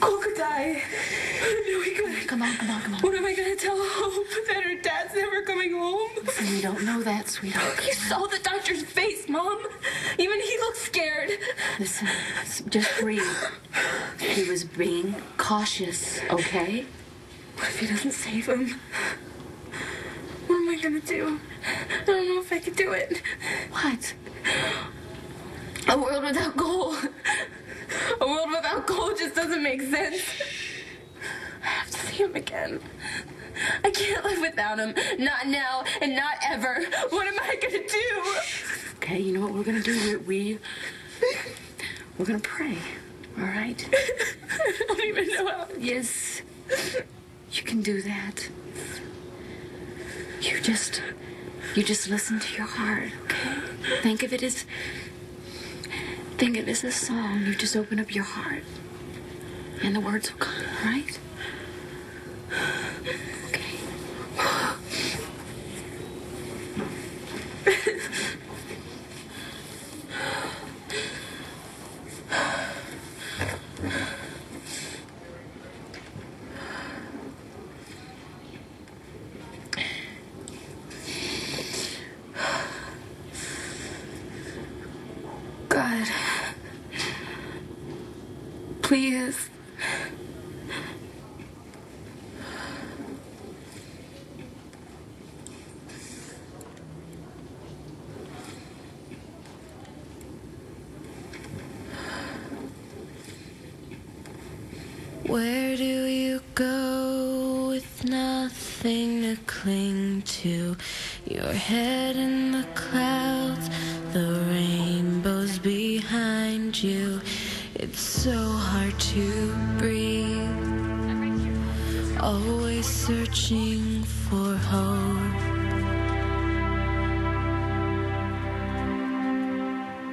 Cole could die. No, he could. Come on, come on, come on. What am I gonna tell Hope that her dad's never coming home? Listen, we don't know that, sweetheart. You saw the doctor's face, Mom. Even he looked scared. Listen, just breathe. He was being cautious, okay? What if he doesn't save him? What am I gonna do? I don't know if I could do it. What? A world without Cole. World without Cole just doesn't make sense. I have to see him again. I can't live without him. Not now and not ever. What am I gonna do? Okay, you know what we're gonna do? We, we we're gonna pray. All right? I don't even know how. Yes, you can do that. You just, you just listen to your heart. Okay? Think of it as, think it as a song. You just open up your heart, and the words will come. Right? Okay. God. Please. Where do you go with nothing to cling to? Your head in the clouds, the rainbows behind you. It's so hard to breathe. Always searching for hope.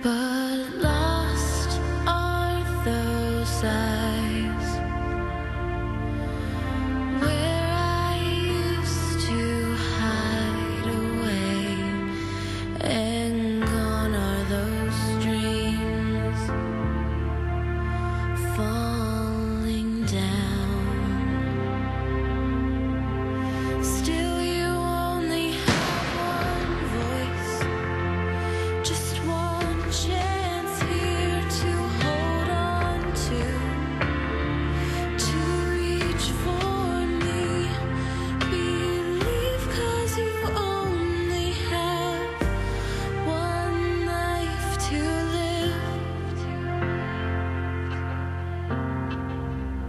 But lost are those eyes where I used to hide away,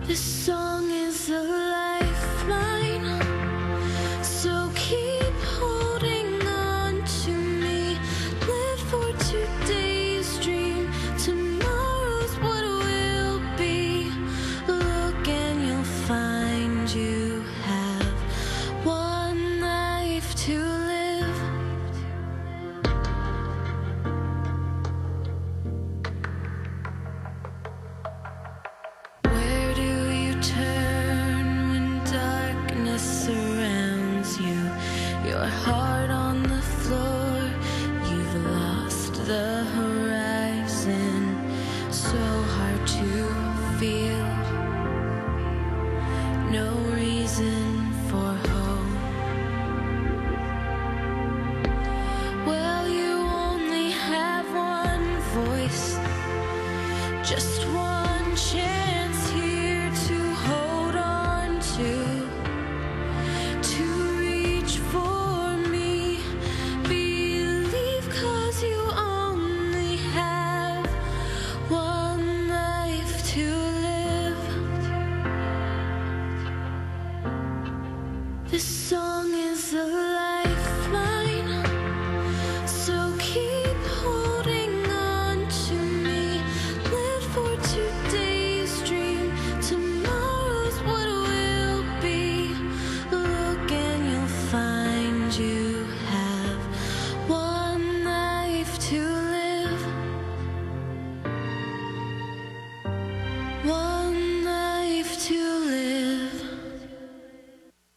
This song is a heart on the floor, you've lost the horizon. So hard to feel. No reason for hope. Well, you only have one voice. Just one So